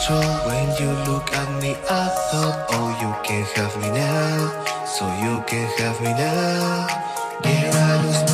control When you look at me I thought Oh you can have me now. So you can have me now. Yeah I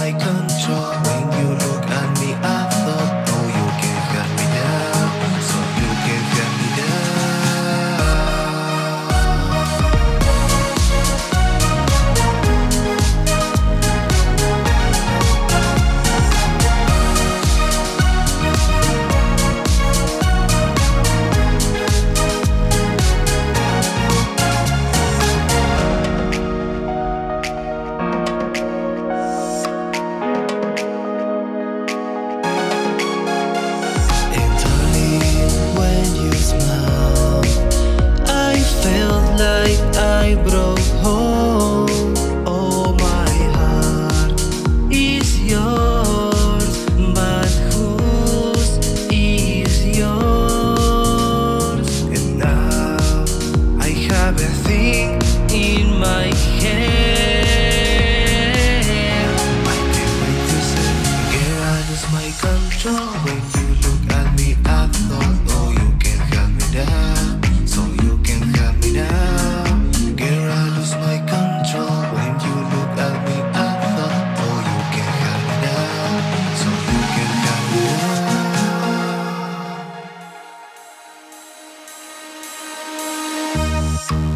Podcast.